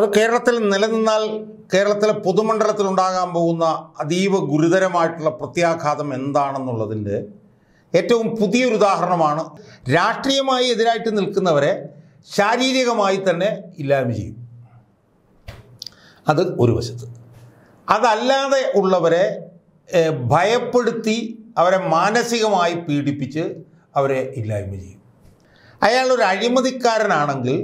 അത് കേരളത്തിൽ നിലനിന്നാൽ കേരളത്തിലെ പൊതുമണ്ഡലത്തിൽ ഉണ്ടാകാൻ പോകുന്ന അതീവ ഗുരുതരമായിട്ടുള്ള പ്രത്യാഘാതം എന്താണെന്നുള്ളതിന്റെ ഏറ്റവും പുതിയൊരു ഉദാഹരണമാണ്. രാഷ്ട്രീയമായി എതിരായിട്ട് നിൽക്കുന്നവരെ ശാരീരികമായി തന്നെ ഇല്ലായ്മ ചെയ്യും. അത് ഒരു വശത്ത്. അതല്ലാതെ ഉള്ളവരെ ഭയപ്പെടുത്തി അവരെ മാനസികമായി പീഡിപ്പിച്ച് അവരെ ഇല്ലായ്മ ചെയ്യും. അയാളൊരു അഴിമതിക്കാരനാണെങ്കിൽ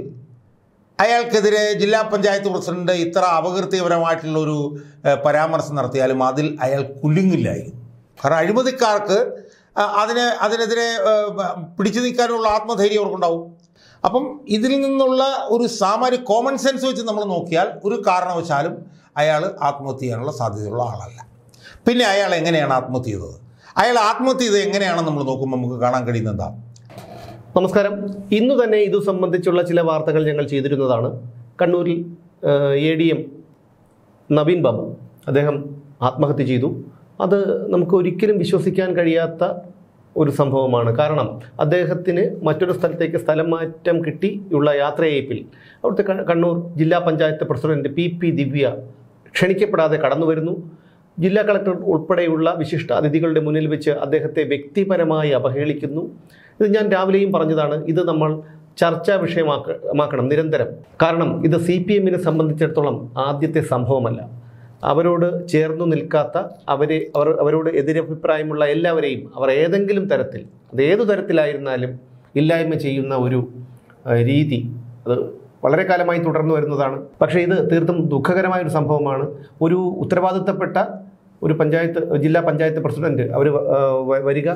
അയാൾക്കെതിരെ ജില്ലാ പഞ്ചായത്ത് പ്രസിഡന്റ് ഇത്ര അപകീർത്തിപരമായിട്ടുള്ള ഒരു പരാമർശം നടത്തിയാലും അതിൽ അയാൾ കുലുങ്ങില്ലായിരുന്നു. കാരണം അഴിമതിക്കാർക്ക് അതിന് അതിനെതിരെ പിടിച്ചു നിൽക്കാനുള്ള ആത്മധൈര്യം അവർക്കുണ്ടാവും. അപ്പം ഇതിൽ നിന്നുള്ള ഒരു സാമാന്യ കോമൺ സെൻസ് വെച്ച് നമ്മൾ നോക്കിയാൽ ഒരു കാരണവശാലും അയാൾ ആത്മഹത്യ ചെയ്യാനുള്ള സാധ്യതയുള്ള ആളല്ല. പിന്നെ അയാൾ എങ്ങനെയാണ് ആത്മഹത്യ ചെയ്തത്? അയാൾ ആത്മഹത്യ ചെയ്തത് എങ്ങനെയാണെന്ന് നമ്മൾ നോക്കുമ്പോൾ നമുക്ക് കാണാൻ കഴിയുന്നത് നമസ്കാരം. ഇന്നു തന്നെ ഇതു സംബന്ധിച്ചുള്ള ചില വാർത്തകൾ ഞങ്ങൾ ചെയ്തിരുന്നതാണ്. കണ്ണൂരിൽ A D M Naveen Babu അദ്ദേഹം ആത്മഹത്യ ചെയ്തു. അത് നമുക്ക് ഒരിക്കലും വിശ്വസിക്കാൻ കഴിയാത്ത ഒരു സംഭവമാണ്. കാരണം അദ്ദേഹത്തിന് മറ്റൊരു സ്ഥലത്തേക്ക് സ്ഥലം മാറ്റം കിട്ടിയുള്ള യാത്രയയപ്പിൽ. അവിടുത്തെ കണ്ണൂർ ജില്ലാ panchayat president P P Divya ക്ഷണിക്കപ്പെടാതെ കടന്നു വരുന്നു ജില്ലാ കളക്ടർ ഉൾപ്പെടെയുള്ള വിശിഷ്ട അതിഥികളുടെ മുന്നിൽ വെച്ച് അദ്ദേഹത്തെ വ്യക്തിപരമായി അവഹേളിക്കുന്നു. ഇത് ഞാൻ രാവിലെയും പറഞ്ഞതാണ്. ഇത് നമ്മൾ ചർച്ചാ വിഷയമാക്കണം നിരന്തരം. കാരണം ഇത് സി പി എമ്മിനെ സംബന്ധിച്ചിടത്തോളം ആദ്യത്തെ സംഭവമല്ല. അവരോട് ചേർന്നു നിൽക്കാത്ത അവരെ അവർ അവരോട് എതിരഭിപ്രായമുള്ള എല്ലാവരെയും അവർ ഏതെങ്കിലും തരത്തിൽ അത് ഏതു തരത്തിലായിരുന്നാലും ഇല്ലായ്മ ചെയ്യുന്ന ഒരു രീതി. അത് വളരെ കാലമായി തുടർന്നു വരുന്നതാണ്. പക്ഷേ ഇത് തീർത്തും ദുഃഖകരമായ ഒരു സംഭവമാണ്. ഒരു ഉത്തരവാദിത്തപ്പെട്ട ഒരു പഞ്ചായത്ത് ജില്ലാ പഞ്ചായത്ത് പ്രസിഡന്റ് അവർ വരിക.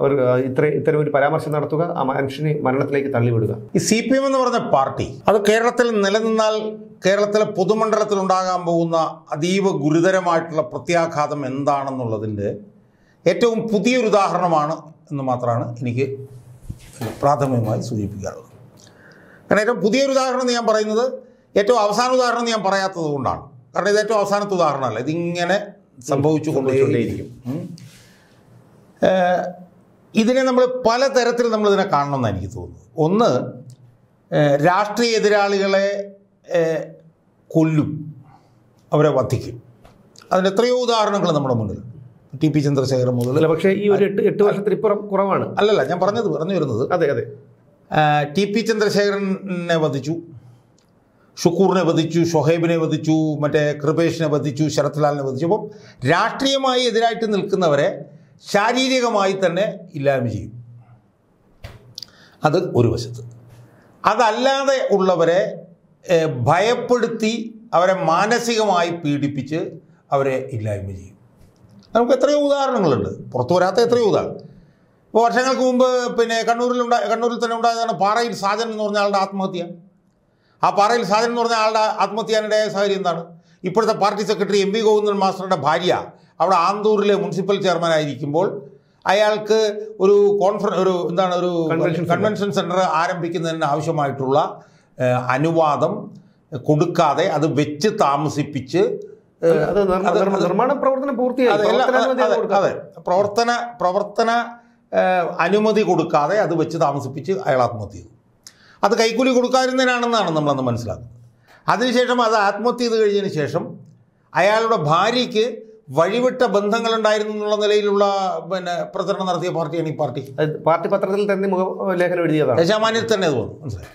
അവർ ഇത്ര ഇത്തരം ഒരു പരാമർശം നടത്തുക. ആ മനുഷ്യനെ മരണത്തിലേക്ക് തള്ളിവിടുക. ഈ സി പി എം എന്ന് പറഞ്ഞ പാർട്ടി അത് കേരളത്തിൽ നിലനിന്നാൽ കേരളത്തിലെ പൊതുമണ്ഡലത്തിൽ ഉണ്ടാകാൻ പോകുന്ന അതീവ ഗുരുതരമായിട്ടുള്ള പ്രത്യാഘാതം എന്താണെന്നുള്ളതിന്റെ ഏറ്റവും പുതിയൊരു ഉദാഹരണമാണ് എന്ന് മാത്രമാണ് എനിക്ക് പ്രാഥമികമായി സൂചിപ്പിക്കാറുള്ളത് കാരണം ഏറ്റവും പുതിയൊരു ഉദാഹരണം എന്ന് ഞാൻ പറയുന്നത് ഏറ്റവും അവസാന ഉദാഹരണം ഞാൻ പറയാത്തത് കൊണ്ടാണ്. കാരണം ഇത് ഏറ്റവും അവസാനത്തെ ഉദാഹരണമല്ല. ഇതിങ്ങനെ സംഭവിച്ചു കൊണ്ടേയിരിക്കും. ഇതിനെ നമ്മൾ പലതരത്തിൽ നമ്മൾ ഇതിനെ എനിക്ക് തോന്നുന്നു ഒന്ന് രാഷ്ട്രീയ എതിരാളികളെ കൊല്ലും. അവരെ വധിക്കും. അതിന് എത്രയോ ഉദാഹരണങ്ങൾ നമ്മുടെ മുന്നിൽ. ടി പി ചന്ദ്രശേഖരൻ മുതൽ പക്ഷേ ഈ ഒരു എട്ട് എട്ട് വർഷത്തിനിപ്പുറം കുറവാണ്. അല്ലല്ല ഞാൻ പറഞ്ഞത് പറഞ്ഞു വരുന്നത്. അതെ അതെ. ടി പി ചന്ദ്രശേഖരനെ വധിച്ചു. ഷുക്കൂറിനെ വധിച്ചു ഷൊഹൈബിനെ വധിച്ചു മറ്റേ കൃപേഷിനെ വധിച്ചു ശരത്ലാലിനെ വധിച്ചു. അപ്പം രാഷ്ട്രീയമായി എതിരായിട്ട് നിൽക്കുന്നവരെ ശാരീരികമായി തന്നെ ഇല്ലായ്മ ചെയ്യും. അത് ഒരു വശത്ത്. അതല്ലാതെ ഉള്ളവരെ ഭയപ്പെടുത്തി അവരെ മാനസികമായി പീഡിപ്പിച്ച് അവരെ ഇല്ലായ്മ ചെയ്യും. നമുക്ക് എത്രയോ ഉദാഹരണങ്ങളുണ്ട്. പുറത്തു വരാത്ത എത്രയോ ഉദാഹരണം. ഇപ്പോൾ വർഷങ്ങൾക്ക് മുമ്പ് പിന്നെ കണ്ണൂരിലുണ്ടായ കണ്ണൂരിൽ തന്നെ ഉണ്ടായതാണ് പാറയിൽ സാജൻ എന്ന് പറഞ്ഞ ആളുടെ ആത്മഹത്യ. ആ പാറയിൽ സാധനം എന്ന് പറഞ്ഞ ആളുടെ ആത്മഹത്യാനിടയായ സാഹചര്യം എന്താണ്? ഇപ്പോഴത്തെ party secretary M V Govindan മാസ്റ്ററുടെ ഭാര്യ അവിടെ ആന്തൂരിലെ മുനിസിപ്പൽ ചെയർമാൻ ആയിരിക്കുമ്പോൾ അയാൾക്ക് ഒരു കോൺഫറൻസ് ഒരു എന്താണ് ഒരു കൺവെൻഷൻ സെന്റർ ആരംഭിക്കുന്നതിന് ആവശ്യമായിട്ടുള്ള അനുവാദം കൊടുക്കാതെ അത് വെച്ച് താമസിപ്പിച്ച് നിർമ്മാണ പ്രവർത്തനം പൂർത്തിയായി. അതെ പ്രവർത്തന പ്രവർത്തന അനുമതി കൊടുക്കാതെ അത് വെച്ച് താമസിപ്പിച്ച് അയാൾ ആത്മഹത്യ ചെയ്തു. അത് കൈക്കൂലി കൊടുക്കാതിരുന്നതിനാണെന്നാണ് നമ്മളന്ന് മനസ്സിലാക്കുന്നത്. അതിനുശേഷം അത് ആത്മഹത്യ ചെയ്ത് കഴിഞ്ഞതിന് ശേഷം അയാളുടെ ഭാര്യയ്ക്ക് വഴിവിട്ട ബന്ധങ്ങളുണ്ടായിരുന്നു എന്നുള്ള നിലയിലുള്ള പിന്നെ പ്രചരണം നടത്തിയ പാർട്ടിയാണ് ഈ പാർട്ടി. പാർട്ടി പത്രത്തിൽ തന്നെ മുഖലേഖനം എഴുതിയതാണ്. യജമാനിൽ തന്നെ അത് വന്നു. മനസ്സിലായി.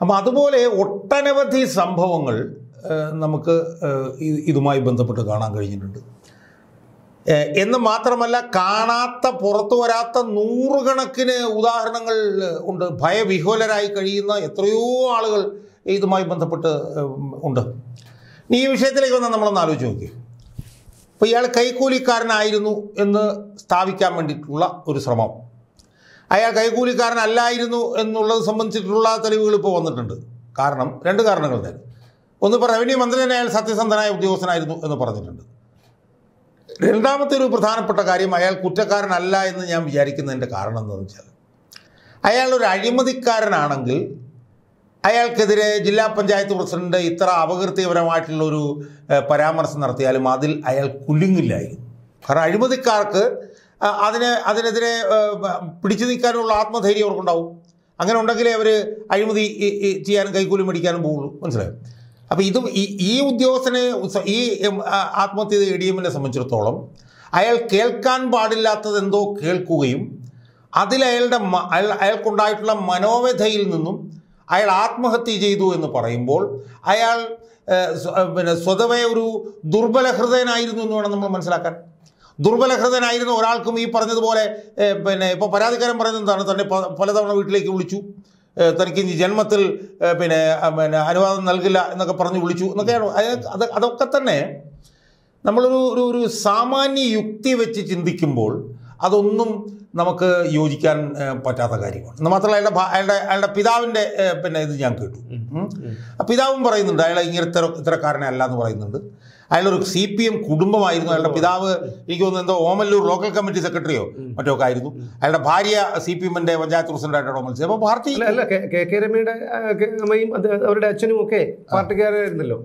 അപ്പം അതുപോലെ ഒട്ടനവധി സംഭവങ്ങൾ നമുക്ക് ഇതുമായി ബന്ധപ്പെട്ട് കാണാൻ കഴിഞ്ഞിട്ടുണ്ട്. എന്ന് മാത്രമല്ല കാണാത്ത പുറത്തു വരാത്ത നൂറുകണക്കിന് ഉദാഹരണങ്ങൾ ഉണ്ട്. ഭയവിഹോലരായി കഴിയുന്ന എത്രയോ ആളുകൾ ഇതുമായി ബന്ധപ്പെട്ട് ഉണ്ട്. ഈ വിഷയത്തിലേക്ക് വന്നാൽ നമ്മളൊന്ന് ആലോചിച്ച് നോക്കി. അപ്പോൾ ഇയാൾ കൈക്കൂലിക്കാരനായിരുന്നു എന്ന് സ്ഥാപിക്കാൻ വേണ്ടിയിട്ടുള്ള ഒരു ശ്രമം. അയാൾ കൈക്കൂലിക്കാരനല്ലായിരുന്നു എന്നുള്ളത് സംബന്ധിച്ചിട്ടുള്ള തെളിവുകൾ ഇപ്പോൾ വന്നിട്ടുണ്ട്. കാരണം രണ്ട് കാരണങ്ങളുണ്ട് ഒന്ന് ഇപ്പോൾ റവന്യൂ മന്ത്രി തന്നെ അയാൾ സത്യസന്ധനായ ഉദ്യോഗസ്ഥനായിരുന്നു എന്ന് പറഞ്ഞിട്ടുണ്ട്. രണ്ടാമത്തെ ഒരു പ്രധാനപ്പെട്ട കാര്യം അയാൾ കുറ്റക്കാരനല്ല എന്ന് ഞാൻ വിചാരിക്കുന്നതിന്റെ കാരണം എന്താണെന്ന് വെച്ചാൽ അയാൾ ഒരു അഴിമതിക്കാരനാണെങ്കിൽ അയാൾക്കെതിരെ ജില്ലാ പഞ്ചായത്ത് പ്രസിഡന്റ് ഇത്ര അപകീർത്തിപരമായിട്ടുള്ളൊരു ഒരു പരാമർശം നടത്തിയാലും അതിൽ അയാൾ കുലുങ്ങില്ലായിരുന്നു കാരണം അഴിമതിക്കാർക്ക് അതിനെ അതിന് അതിനെതിരെ പിടിച്ചു നിൽക്കാനുള്ള ആത്മധൈര്യം അവർക്കുണ്ടാവും. അങ്ങനെ ഉണ്ടെങ്കിലേ അവർ അഴിമതി ചെയ്യാനും കൈക്കൂലി മേടിക്കാനും പോവുള്ളൂ മനസ്സിലായോ? അപ്പോൾ ഇത് ഈ ഉദ്യോഗസ്ഥനെ ഈ ആത്മഹത്യ ചെയ്ത എ ഡി എമ്മിനെ സംബന്ധിച്ചിടത്തോളം അയാൾ കേൾക്കാൻ പാടില്ലാത്തത് എന്തോ കേൾക്കുകയും അതിൽ അയാളുടെ അയാൾ അയാൾക്കുണ്ടായിട്ടുള്ള മനോവ്യഥയിൽ നിന്നും അയാൾ ആത്മഹത്യ ചെയ്തു എന്ന് പറയുമ്പോൾ അയാൾ പിന്നെ സ്വതവേ ഒരു ദുർബല ഹൃദയനായിരുന്നു എന്ന് വേണം നമ്മൾ മനസ്സിലാക്കാൻ. ദുർബല ഹൃദയനായിരുന്ന ഒരാൾക്കും ഈ പറഞ്ഞതുപോലെ പിന്നെ ഇപ്പോൾ പരാതിക്കാരൻ പറയുന്നത് എന്താണ്? തന്നെ പലതവണ വീട്ടിലേക്ക് വിളിച്ചു. തനിക്ക് ഇനി ജന്മത്തിൽ പിന്നെ പിന്നെ അനുവാദം നൽകില്ല എന്നൊക്കെ പറഞ്ഞ് വിളിച്ചു എന്നൊക്കെയാണ്. അത് അതൊക്കെ തന്നെ നമ്മളൊരു ഒരു ഒരു സാമാന്യ യുക്തി വെച്ച് ചിന്തിക്കുമ്പോൾ അതൊന്നും നമുക്ക് യോജിക്കാൻ പറ്റാത്ത കാര്യമാണ്. എന്ന് മാത്രമല്ല അയാളുടെ അയാളുടെ അയാളുടെ പിതാവിന്റെ പിന്നെ ഇത് ഞാൻ കേട്ടു. പിതാവും പറയുന്നുണ്ട് അയാളെ ഇങ്ങനെ ഇത്ര ഇത്തരക്കാരനെ അല്ല എന്ന് പറയുന്നുണ്ട്. അയാളൊരു സി പി എം കുടുംബമായിരുന്നു. അയാളുടെ പിതാവ് എനിക്ക് തോന്നുന്നു എന്തോ ഓമല്ലൂർ ലോക്കൽ കമ്മിറ്റി സെക്രട്ടറിയോ മറ്റോ ഒക്കെ ആയിരുന്നു. അയാളുടെ ഭാര്യ സി പി എമ്മിന്റെ പഞ്ചായത്ത് പ്രസിഡന്റായിട്ടാണോ മത്സരം അപ്പോൾ പാർട്ടി അല്ല കെ- കെ കെ രമയുടെ അമ്മയും അവരുടെ അച്ഛനും ഒക്കെ പാർട്ടിക്കാരായിരുന്നല്ലോ.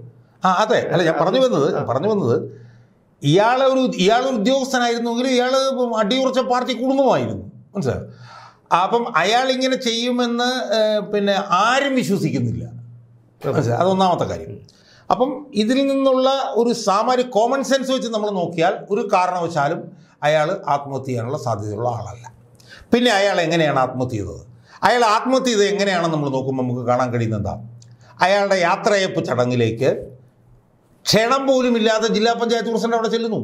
ആ അതെ. അല്ല ഞാൻ പറഞ്ഞു വന്നത് പറഞ്ഞു വന്നത് ഇയാളെ ഒരു ഇയാൾ ഉദ്യോഗസ്ഥനായിരുന്നെങ്കിൽ ഇയാൾ അടിയുറച്ച പാർട്ടി കുടുംബമായിരുന്നു. മനസ്സിലായോ? അപ്പം അയാൾ ഇങ്ങനെ ചെയ്യുമെന്ന് പിന്നെ ആരും വിശ്വസിക്കുന്നില്ല? അതൊന്നാമത്തെ കാര്യം. അപ്പം ഇതിൽ നിന്നുള്ള ഒരു സാമാന്യ കോമൺ സെൻസ് വെച്ച് നമ്മൾ നോക്കിയാൽ ഒരു കാരണവശാലും അയാൾ ആത്മഹത്യ ചെയ്യാനുള്ള സാധ്യതയുള്ള ആളല്ല. പിന്നെ അയാൾ എങ്ങനെയാണ് ആത്മഹത്യ ചെയ്തത്? അയാൾ ആത്മഹത്യ ചെയ്തത് എങ്ങനെയാണെന്ന് നമ്മൾ നോക്കുമ്പോൾ നമുക്ക് കാണാൻ കഴിയുന്നത് അയാളുടെ യാത്രയപ്പ് ചടങ്ങിലേക്ക് ക്ഷണം പോലും ഇല്ലാതെ ജില്ലാ പഞ്ചായത്ത് പ്രസിഡന്റ് അവിടെ ചെല്ലുന്നു.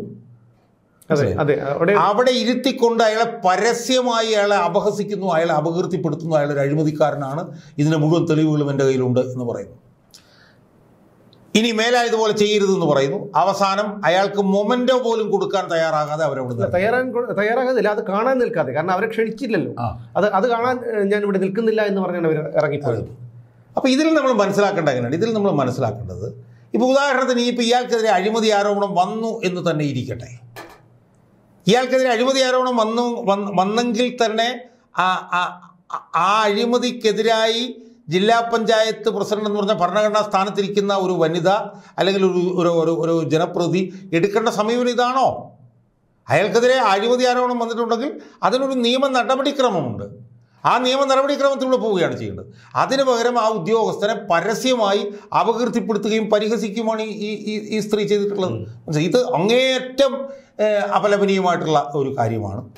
അതെ അതെ. അവിടെ ഇരുത്തിക്കൊണ്ട് അയാളെ പരസ്യമായി അയാളെ അപഹസിക്കുന്നു അയാളെ അപകീർത്തിപ്പെടുത്തുന്നു അയാളൊരു അഴിമതിക്കാരനാണ്. ഇതിന് മുഴുവൻ തെളിവുകളും എന്റെ കയ്യിലുണ്ട് എന്ന് പറയുന്നു. ഇനി മേലാ ഇതുപോലെ ചെയ്യരുതെന്ന് പറയുന്നു. അവസാനം അയാൾക്ക് മൊമെന്റോ പോലും കൊടുക്കാൻ തയ്യാറാകാതെ അവരവിടെ. തയ്യാറാൻ തയ്യാറാകുന്നില്ല അത് കാണാൻ നിൽക്കാതെ. കാരണം അവരെ ക്ഷണിച്ചില്ലല്ലോ. അത് അത് കാണാൻ ഞാൻ ഇവിടെ നിൽക്കുന്നില്ല എന്ന് പറഞ്ഞാണ് അവർ ഇറങ്ങിപ്പോയത്. അപ്പോൾ ഇതിൽ നമ്മൾ മനസ്സിലാക്കേണ്ട എങ്ങനെയാണ്? ഇതിൽ നമ്മൾ മനസ്സിലാക്കേണ്ടത് ഇപ്പോൾ ഉദാഹരണത്തിന് ഈ ഇപ്പോൾ ഇയാൾക്കെതിരെ അഴിമതി ആരോപണം വന്നു എന്ന് തന്നെ ഇരിക്കട്ടെ. ഇയാൾക്കെതിരെ അഴിമതി ആരോപണം വന്നു വന്നെങ്കിൽ തന്നെ ആ ആ- അഴിമതിക്കെതിരായി ജില്ലാ പഞ്ചായത്ത് പ്രസിഡന്റ് എന്ന് പറഞ്ഞ ഭരണഘടനാ സ്ഥാനത്തിരിക്കുന്ന ഒരു വനിത അല്ലെങ്കിൽ ഒരു ഒരു ഒരു ഒരു ജനപ്രതി എടുക്കേണ്ട സമീപനം ഇതാണോ? അയാൾക്കെതിരെ അഴിമതി ആരോപണം വന്നിട്ടുണ്ടെങ്കിൽ അതിനൊരു നിയമ നടപടിക്രമമുണ്ട്. ആ നിയമ നടപടിക്രമത്തിലൂടെ പോവുകയാണ് ചെയ്യേണ്ടത്. അതിന് പകരം ആ ഉദ്യോഗസ്ഥനെ പരസ്യമായി അപകീർത്തിപ്പെടുത്തുകയും പരിഹസിക്കുകയുമാണ് ഈ ഈ- സ്ത്രീ ചെയ്തിട്ടുള്ളത്. ഇത് അങ്ങേയറ്റം അപലപനീയമായിട്ടുള്ള ഒരു കാര്യമാണ്.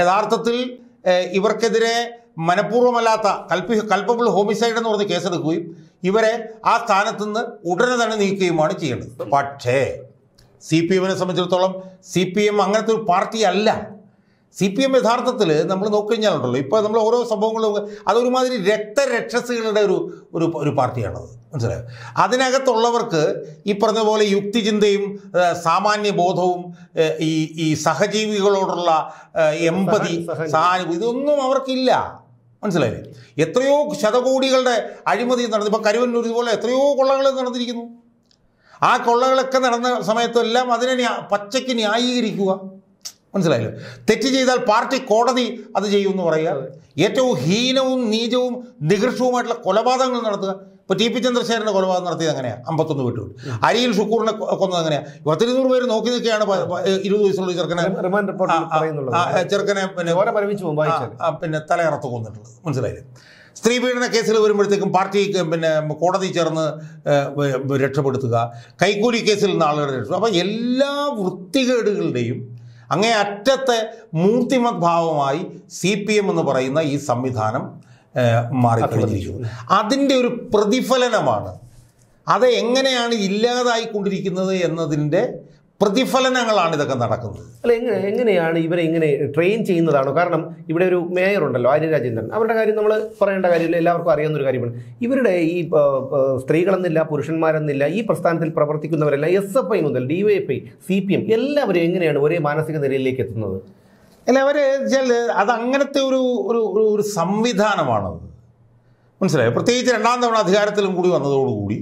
യഥാർത്ഥത്തിൽ ഇവർക്കെതിരെ മനഃപൂർവമല്ലാത്ത കൽപ്പി കൽപ്പബിൾ ഹോമിസൈഡ് എന്ന് പറഞ്ഞ് കേസെടുക്കുകയും ഇവരെ ആ സ്ഥാനത്ത് നിന്ന് ഉടനെ തന്നെ നീക്കുകയുമാണ് ചെയ്യേണ്ടത്. പക്ഷേ സി പി എമ്മിനെ സംബന്ധിച്ചിടത്തോളം സി പി എം അങ്ങനത്തെ ഒരു പാർട്ടി അല്ല സി പി എം യഥാർത്ഥത്തിൽ നമ്മൾ നോക്കിക്കഴിഞ്ഞാലുണ്ടല്ലോ. ഇപ്പോൾ നമ്മൾ ഓരോ സംഭവങ്ങളും അതൊരുമാതിരി രക്തരക്ഷസുകളുടെ ഒരു ഒരു ഒരു പാർട്ടിയാണത്. മനസ്സിലായോ? അതിനകത്തുള്ളവർക്ക് ഈ പറഞ്ഞ പോലെ യുക്തിചിന്തയും സാമാന്യ ബോധവും ഈ ഈ സഹജീവികളോടുള്ള എമ്പതി സഹാനുഭൂതി ഇതൊന്നും അവർക്കില്ല. മനസ്സിലായില്ലേ എത്രയോ ശതകോടികളുടെ അഴിമതി നടന്നു. ഇപ്പോൾ കരുവന്നൂർ ഇതുപോലെ എത്രയോ കൊള്ളകൾ നടന്നിരിക്കുന്നു. ആ കൊള്ളകളൊക്കെ നടന്ന സമയത്തെല്ലാം അതിനെ പച്ചയ്ക്ക് ന്യായീകരിക്കുക. മനസ്സിലായില്ലേ? തെറ്റ് ചെയ്താൽ പാർട്ടി കോടതി അത് ചെയ്യുമെന്ന് പറയുക. ഏറ്റവും ഹീനവും നീചവും നികൃഷ്ടവുമായിട്ടുള്ള കൊലപാതകങ്ങൾ നടത്തുക. ഇപ്പോൾ ടി പി ചന്ദ്രശേഖരന്റെ കൊലപാതകം നടത്തിയത് എങ്ങനെയാണ് അമ്പത്തൊന്ന് വിട്ടു അരിയിൽ ഷുക്കൂറിനെ കൊന്നത് എങ്ങനെയാണ് പത്തിരുന്നൂറ് പേര് നോക്കി നിൽക്കുകയാണ് ഇരുപത് വയസ്സുള്ള ചെറുക്കനെ. ചെറുക്കനെ പിന്നെ പിന്നെ തലയറത്ത് കൊന്നിട്ടുള്ളത്. മനസ്സിലായില്ലേ? സ്ത്രീ പീഡന കേസിൽ വരുമ്പോഴത്തേക്കും പാർട്ടി പിന്നെ കോടതി ചേർന്ന് രക്ഷപ്പെടുത്തുക. കൈക്കൂലി കേസിൽ നിന്ന് ആളുകളെ രക്ഷപ്പെടുത്തുക. അപ്പം എല്ലാ വൃത്തികേടുകളുടെയും അങ്ങേ അറ്റത്തെ മൂർത്തിമത് ഭാവമായി സി പി എം എന്ന് പറയുന്ന ഈ സംവിധാനം മാറി മാറിക്കഴിഞ്ഞിരിക്കുന്നു. അതിന്റെ ഒരു പ്രതിഫലനമാണ്. അത് എങ്ങനെയാണ് ഇല്ലാതായിക്കൊണ്ടിരിക്കുന്നത് എന്നതിന്റെ പ്രതിഫലനങ്ങളാണ് ഇതൊക്കെ നടക്കുന്നത്. അല്ല എങ്ങനെ എങ്ങനെയാണ് ഇവരെ ഇങ്ങനെ ട്രെയിൻ ചെയ്യുന്നതാണോ? കാരണം ഇവിടെ ഒരു മേയർ ഉണ്ടല്ലോ ആര്യ രാജേന്ദ്രൻ. അവരുടെ കാര്യം നമ്മൾ പറയേണ്ട കാര്യമില്ല എല്ലാവർക്കും അറിയാവുന്ന ഒരു കാര്യമാണ്. ഇവരുടെ ഈ സ്ത്രീകളെന്നില്ല പുരുഷന്മാരെന്നില്ല ഈ പ്രസ്ഥാനത്തിൽ പ്രവർത്തിക്കുന്നവരെല്ലാം എസ് എഫ് ഐ മുതൽ D Y F I C P M എല്ലാവരും എങ്ങനെയാണ് ഒരേ മാനസിക നിലയിലേക്ക് എത്തുന്നത്? അല്ല അവർ വെച്ചാൽ അത് അങ്ങനത്തെ ഒരു ഒരു ഒരു ഒരു സംവിധാനമാണത്. മനസ്സിലായോ? പ്രത്യേകിച്ച് രണ്ടാം തവണ അധികാരത്തിലും കൂടി വന്നതോടുകൂടി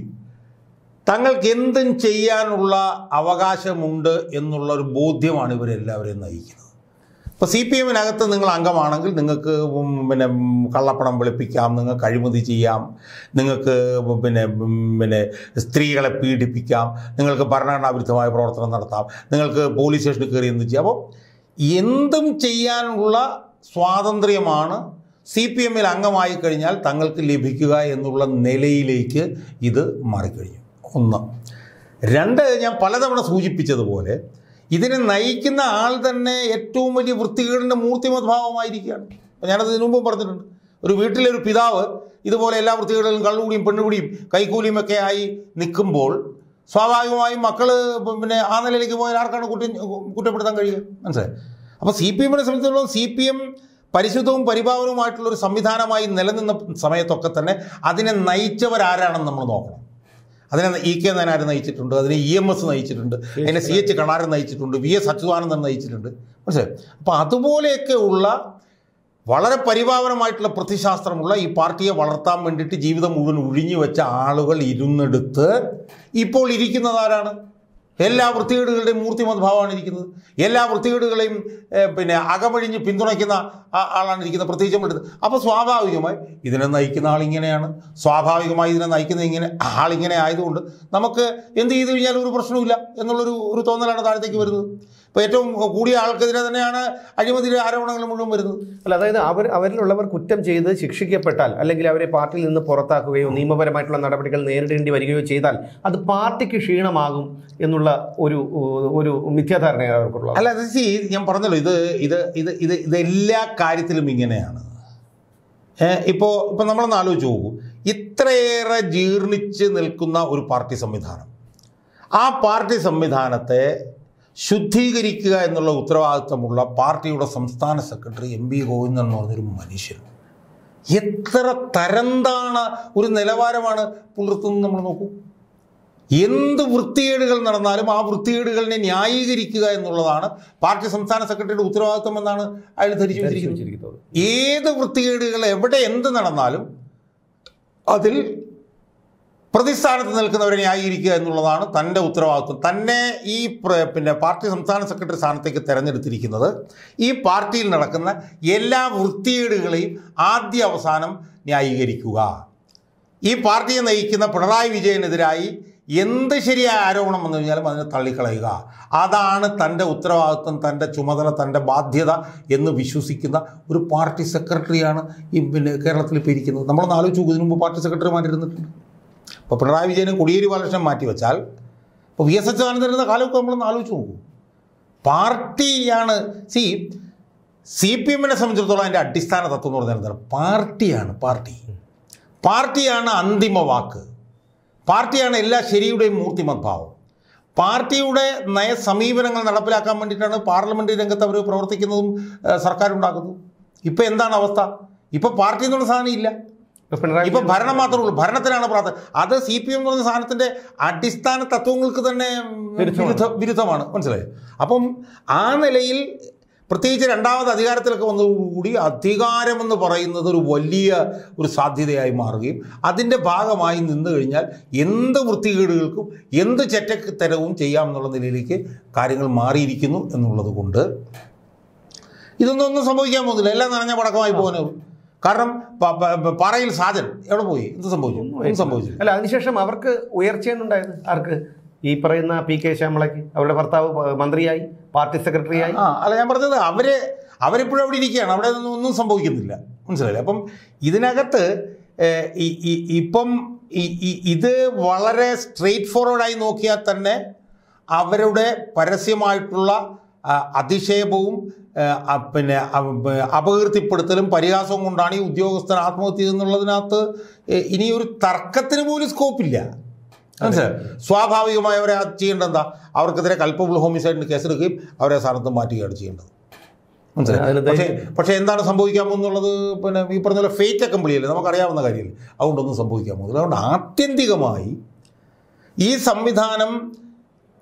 തങ്ങൾക്ക് എന്തും ചെയ്യാനുള്ള അവകാശമുണ്ട് എന്നുള്ള ഒരു ബോധ്യമാണ് ഇവരെല്ലാവരെയും നയിക്കുന്നത്. ഇപ്പോൾ സി പി എമ്മിനകത്ത് നിങ്ങൾ അംഗമാണെങ്കിൽ നിങ്ങൾക്ക് പിന്നെ കള്ളപ്പണം വെളുപ്പിക്കാം നിങ്ങൾക്ക് അഴിമതി ചെയ്യാം നിങ്ങൾക്ക് പിന്നെ പിന്നെ സ്ത്രീകളെ പീഡിപ്പിക്കാം നിങ്ങൾക്ക് ഭരണഘടനാവിരുദ്ധമായ പ്രവർത്തനം നടത്താം നിങ്ങൾക്ക് പോലീസ് സ്റ്റേഷനിൽ കയറി എന്ത് ചെയ്യാം. അപ്പോൾ എന്തും ചെയ്യാനുള്ള സ്വാതന്ത്ര്യമാണ് സി പി എമ്മിൽ അംഗമായി കഴിഞ്ഞാൽ തങ്ങൾക്ക് ലഭിക്കുക എന്നുള്ള നിലയിലേക്ക് ഇത് മാറിക്കഴിഞ്ഞു. ഒന്ന്. രണ്ട് ഞാൻ പലതവണ സൂചിപ്പിച്ചതുപോലെ ഇതിനെ നയിക്കുന്ന ആൾ തന്നെ ഏറ്റവും വലിയ വൃത്തികേടിന്റെ മൂർത്തിമദ്ഭാവമായിരിക്കുകയാണ് ഞാനത് ഇതിനു മുമ്പും പറഞ്ഞിട്ടുണ്ട്. ഒരു വീട്ടിലൊരു പിതാവ് ഇതുപോലെ എല്ലാ വൃത്തികേടുകളും കള്ളുകൂടിയും പെണ്ണുകൂടിയും കൈക്കൂലിയും ഒക്കെ ആയി നിൽക്കുമ്പോൾ സ്വാഭാവികമായും മക്കൾ പിന്നെ ആ നിലയിലേക്ക് പോയാൽ ആർക്കാണ് കുറ്റം കുറ്റപ്പെടുത്താൻ കഴിയുക? മനസ്സിലായി? അപ്പോൾ സി പി എമ്മിനെ സംബന്ധിച്ചിടത്തോളം സി പി എം പരിശുദ്ധവും പരിഭാവനവുമായിട്ടുള്ള ഒരു സംവിധാനമായി നിലനിന്ന സമയത്തൊക്കെ തന്നെ അതിനെ നയിച്ചവരാരാണെന്ന് നമ്മൾ നോക്കണം. അതിനെ ഇ കെ നായനാർ നയിച്ചിട്ടുണ്ട് അതിനെ ഇ എം എസ് നയിച്ചിട്ടുണ്ട് അതിനെ സി എച്ച് കണാരൻ നയിച്ചിട്ടുണ്ട് വി എസ് അച്യുതാനന്ദൻ നയിച്ചിട്ടുണ്ട്. മനസ്സിലായി? അപ്പോൾ അതുപോലെയൊക്കെ ഉള്ള വളരെ പരിഭാവനമായിട്ടുള്ള പ്രതിശാസ്ത്രമുള്ള ഈ പാർട്ടിയെ വളർത്താൻ വേണ്ടിയിട്ട് ജീവിതം മുഴുവൻ ഒഴിഞ്ഞു വെച്ച ആളുകൾ ഇരുന്നെടുത്ത് ഇപ്പോൾ ഇരിക്കുന്നത് ആരാണ്? എല്ലാ വൃത്തികേടുകളുടെയും മൂർത്തിമത് ഭാവമാണ് ഇരിക്കുന്നത് എല്ലാ വൃത്തികേടുകളെയും പിന്നെ അകമഴിഞ്ഞ് പിന്തുണയ്ക്കുന്ന ആളാണ് ഇരിക്കുന്നത് പ്രത്യേകിച്ചും എടുത്ത് അപ്പോൾ സ്വാഭാവികമായി ഇതിനെ നയിക്കുന്ന ആളിങ്ങനെയാണ് സ്വാഭാവികമായി ഇതിനെ നയിക്കുന്ന ഇങ്ങനെ ആളിങ്ങനെ ആയതുകൊണ്ട് നമുക്ക് എന്ത് ചെയ്തു കഴിഞ്ഞാലും ഒരു പ്രശ്നവുമില്ല എന്നുള്ളൊരു ഒരു തോന്നലാണ് താഴത്തേക്ക് വരുന്നത്. ഇപ്പോൾ ഏറ്റവും കൂടിയ ആൾക്കെതിരെ തന്നെയാണ് അഴിമതി ആരോപണങ്ങൾ മുഴുവൻ വരുന്നത്. അല്ല അതായത് അവർ അവരിലുള്ളവർ കുറ്റം ചെയ്ത് ശിക്ഷിക്കപ്പെട്ടാൽ അല്ലെങ്കിൽ അവരെ പാർട്ടിയിൽ നിന്ന് പുറത്താക്കുകയോ നിയമപരമായിട്ടുള്ള നടപടികൾ നേരിടേണ്ടി വരികയോ ചെയ്താൽ അത് പാർട്ടിക്ക് ക്ഷീണമാകും എന്നുള്ള ഒരു ഒരു മിഥ്യാധാരണയാണ് അവർക്കുള്ളത്. അല്ല അത് ഞാൻ പറഞ്ഞല്ലോ ഇത് ഇത് ഇത് ഇത് ഇതെല്ലാ കാര്യത്തിലും ഇങ്ങനെയാണ്. ഇപ്പോൾ ഇപ്പം നമ്മളൊന്ന് ആലോചിച്ച് നോക്കൂ. ഇത്രയേറെ ജീർണിച്ച് നിൽക്കുന്ന ഒരു പാർട്ടി സംവിധാനം. ആ പാർട്ടി സംവിധാനത്തെ ശുദ്ധീകരിക്കുക എന്നുള്ള ഉത്തരവാദിത്തമുള്ള പാർട്ടിയുടെ സംസ്ഥാന സെക്രട്ടറി എം പി ഗോവിന്ദൻ എന്ന് പറഞ്ഞൊരു മനുഷ്യൻ. എത്ര തരന്താണ് ഒരു നിലവാരമാണ് പുലർത്തുന്നത് നമ്മൾ നോക്കൂ. എന്ത് വൃത്തികേടുകൾ നടന്നാലും ആ വൃത്തികേടുകളിനെ ന്യായീകരിക്കുക എന്നുള്ളതാണ് പാർട്ടി സംസ്ഥാന സെക്രട്ടറിയുടെ ഉത്തരവാദിത്വം എന്നാണ് അയാൾ ധരിച്ചു വെച്ചിരിക്കുന്നത്. ഏത് വൃത്തികേടുകൾ എവിടെ എന്ത് നടന്നാലും അതിൽ പ്രതിസ്ഥാനത്ത് നിൽക്കുന്നവരെ ന്യായീകരിക്കുക എന്നുള്ളതാണ് തന്റെ ഉത്തരവാദിത്വം. തന്നെ ഈ പിന്നെ പാർട്ടി സംസ്ഥാന സെക്രട്ടറി സ്ഥാനത്തേക്ക് തിരഞ്ഞെടുത്തിരിക്കുന്നത് ഈ പാർട്ടിയിൽ നടക്കുന്ന എല്ലാ വൃത്തികേടുകളെയും ആദ്യ അവസാനം ന്യായീകരിക്കുക. ഈ പാർട്ടിയെ നയിക്കുന്ന പിണറായി വിജയനെതിരായി എന്ത് ശരിയായ ആരോപണം വന്നു കഴിഞ്ഞാലും അതിനെ തള്ളിക്കളയുക. അതാണ് തന്റെ ഉത്തരവാദിത്വം തന്റെ ചുമതല തന്റെ ബാധ്യത എന്ന് വിശ്വസിക്കുന്ന ഒരു പാർട്ടി സെക്രട്ടറിയാണ് ഈ പിന്നെ കേരളത്തിൽ ഇപ്പോൾ ഇരിക്കുന്നത്. നമ്മളൊന്ന് ആലോചിച്ച് ഇതിനു മുമ്പ് പാർട്ടി സെക്രട്ടറിമാരിരുന്നിട്ടുണ്ട്. ഇപ്പോൾ പിണറായി വിജയനും കുടിയേരി ബാലകൃഷ്ണൻ മാറ്റി വെച്ചാൽ ഇപ്പോൾ വി എസ് അച്യുതാനന്ദൻ ഇരുന്ന കാലമൊക്കെ നമ്മളൊന്ന് ആലോചിച്ച് നോക്കൂ. പാർട്ടിയാണ് സി സി പി എമ്മിനെ സംബന്ധിച്ചിടത്തോളം അതിന്റെ അടിസ്ഥാന തത്വം എന്ന് പറഞ്ഞാൽ പാർട്ടിയാണ് പാർട്ടി. പാർട്ടിയാണ് അന്തിമ വാക്ക്. പാർട്ടിയാണ് എല്ലാ ശരിയുടെയും മൂർത്തിമദ്ഭാവം പാർട്ടിയുടെ നയസമീപനങ്ങൾ നടപ്പിലാക്കാൻ വേണ്ടിയിട്ടാണ് പാർലമെന്ററി രംഗത്ത് അവർ പ്രവർത്തിക്കുന്നതും സർക്കാരുണ്ടാക്കുന്നതും. ഇപ്പം എന്താണ് അവസ്ഥ? ഇപ്പോൾ പാർട്ടി എന്നുള്ള സാധനം ഇല്ല. ഇപ്പൊ ഭരണം മാത്രമേ ഉള്ളൂ. ഭരണത്തിനാണ് പ്രാർത്ഥന. അത് സി പി എം എന്ന് പറഞ്ഞ സാധനത്തിന്റെ അടിസ്ഥാന തത്വങ്ങൾക്ക് തന്നെ വിരുദ്ധമാണ്. വിരുദ്ധ വിരുദ്ധമാണ്. മനസ്സിലായോ? അപ്പം ആ നിലയിൽ പ്രത്യേകിച്ച് രണ്ടാമത് അധികാരത്തിലൊക്കെ വന്നതോടുകൂടി അധികാരമെന്ന് പറയുന്നത് ഒരു വലിയ ഒരു സാധ്യതയായി മാറുകയും അതിന്റെ ഭാഗമായി നിന്നു കഴിഞ്ഞാൽ എന്ത് വൃത്തികേടുകൾക്കും എന്ത് ചെറ്റത്തരവും ചെയ്യാമെന്നുള്ള നിലയിലേക്ക് കാര്യങ്ങൾ മാറിയിരിക്കുന്നു എന്നുള്ളത് കൊണ്ട്. ഇതൊന്നും ഒന്നും സംഭവിക്കാൻ പോകുന്നില്ല. എല്ലാം നനഞ്ഞ പടക്കമായി പോകാനേ ഉള്ളൂ കാരണം പറയിൽ സാജൻ എവിടെ പോയി? എന്ത് സംഭവിച്ചു? ഒന്നും സംഭവിച്ചു അല്ല അതിനുശേഷം അവർക്ക് ഉയർച്ചയുണ്ടായത് ആർക്ക്? ഈ പറയുന്ന പി കെ ശ്യാമളയ്ക്ക്. അവരുടെ ഭർത്താവ് മന്ത്രിയായി പാർട്ടി സെക്രട്ടറിയായി. ആ അല്ല ഞാൻ പറഞ്ഞത് അവർ അവരിപ്പോഴും അവിടെ ഇരിക്കുകയാണ്. അവിടെ ഒന്നും ഒന്നും സംഭവിക്കുന്നില്ല. മനസ്സിലായില്ലേ? അപ്പം ഇതിനകത്ത് ഇപ്പം ഇത് വളരെ സ്ട്രെയിറ്റ് ഫോർവേഡായി നോക്കിയാൽ തന്നെ അവരുടെ പരസ്യമായിട്ടുള്ള അതിക്ഷേപവും പിന്നെ അപകീർത്തിപ്പെടുത്തലും പരിഹാസവും കൊണ്ടാണ് ഈ ഉദ്യോഗസ്ഥൻ ആത്മഹത്യ എന്നുള്ളതിനകത്ത് ഇനിയൊരു തർക്കത്തിന് പോലും സ്കോപ്പില്ല മനസ്സിലായി? സ്വാഭാവികമായി അവരെ ചെയ്യേണ്ടത് എന്താ? അവർക്കെതിരെ കൽപ്പബിൾ ഹോമിസൈഡിന് കേസെടുക്കുകയും അവരെ സ്ഥാനത്ത് മാറ്റുകയാണ് ചെയ്യേണ്ടത്. മനസ്സിലായി? പക്ഷേ പക്ഷേ എന്താണ് സംഭവിക്കാൻ പോകുന്നുള്ളത് പിന്നെ ഈ പറഞ്ഞ പോലെ ഫേറ്റ് അക്കമ്പിളിയല്ലേ നമുക്കറിയാവുന്ന കാര്യമല്ലേ. അതുകൊണ്ടൊന്നും സംഭവിക്കാൻ പോകുന്നില്ല അതുകൊണ്ട് ആത്യന്തികമായി ഈ സംവിധാനം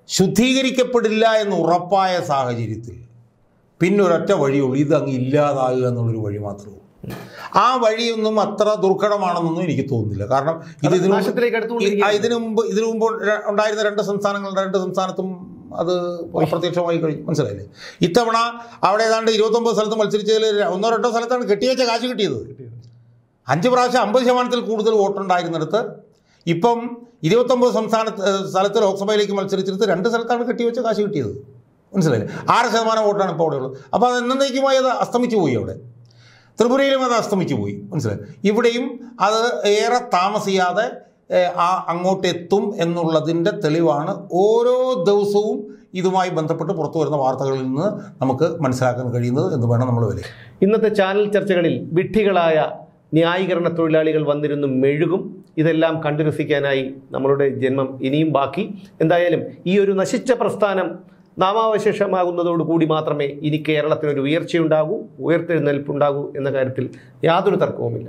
ശുദ്ധീകരിക്കപ്പെടില്ല എന്ന് ഉറപ്പായ സാഹചര്യത്തിൽ പിന്നെ ഒരൊറ്റ വഴിയുള്ളൂ. ഇത് അങ്ങ് ഇല്ലാതാകുക എന്നുള്ളൊരു വഴി മാത്രമേ ഉള്ളൂ. ആ വഴിയൊന്നും അത്ര ദുർഘടമാണെന്നൊന്നും എനിക്ക് തോന്നുന്നില്ല. കാരണം ഇത് ഇതിനു മുമ്പ്. ഇതിനു മുമ്പ് ഇതിനു മുമ്പ് ഉണ്ടായിരുന്ന രണ്ട് സംസ്ഥാനങ്ങളുടെ രണ്ട് സംസ്ഥാനത്തും അത് അപ്രത്യക്ഷമായി കഴിഞ്ഞു. മനസ്സിലായില്ലേ? ഇത്തവണ അവിടെ ഏതാണ്ട് ഇരുപത്തൊമ്പത് സ്ഥലത്ത് മത്സരിച്ചതിൽ ഒന്നോ രണ്ടോ സ്ഥലത്താണ് കെട്ടിവെച്ച കാശ് കിട്ടിയത്. അഞ്ച് പ്രാവശ്യം അമ്പത് ശതമാനത്തിൽ കൂടുതൽ വോട്ടുണ്ടായിരുന്നിടത്ത് ഇപ്പം ഇരുപത്തൊമ്പത് സംസ്ഥാന സ്ഥലത്ത് ലോക്സഭയിലേക്ക് മത്സരിച്ചെടുത്ത് രണ്ട് സ്ഥലത്താണ് കെട്ടിവെച്ച കാശ് കിട്ടിയത്. മനസ്സിലായില്ലേ? ആറ് ശതമാനം വോട്ടാണ് ഇപ്പോൾ അവിടെ ഉള്ളത്. അപ്പോൾ അത് എന്നേക്കുമായി അത് അസ്തമിച്ചു പോയി അവിടെ. ത്രിപുരയിലും അത് അസ്തമിച്ചു പോയി. മനസ്സിലായി? ഇവിടെയും അത് ഏറെ താമസിയാതെ ആ അങ്ങോട്ടെത്തും എന്നുള്ളതിന്റെ തെളിവാണ് ഓരോ ദിവസവും ഇതുമായി ബന്ധപ്പെട്ട് പുറത്തു വരുന്ന വാർത്തകളിൽ നിന്ന് നമുക്ക് മനസ്സിലാക്കാൻ കഴിയുന്നത് എന്ന് വേണം നമ്മൾ വിലയിരുത്താൻ. ഇന്നത്തെ ചാനൽ ചർച്ചകളിൽ വിഡ്ഢികളായ ന്യായീകരണ തൊഴിലാളികൾ വന്നിരുന്നു മെഴുകും. ഇതെല്ലാം കണ്ടു രസിക്കാനായി നമ്മളുടെ ജന്മം ഇനിയും ബാക്കി. എന്തായാലും ഈ ഒരു നശിച്ച പ്രസ്ഥാനം നാമാവശേഷമാകുന്നതോടുകൂടി മാത്രമേ ഇനി കേരളത്തിനൊരു ഉയർച്ചയുണ്ടാകൂ ഉയർത്തെഴുന്നേൽപ്പുണ്ടാകൂ എന്ന കാര്യത്തിൽ യാതൊരു തർക്കവുമില്ല.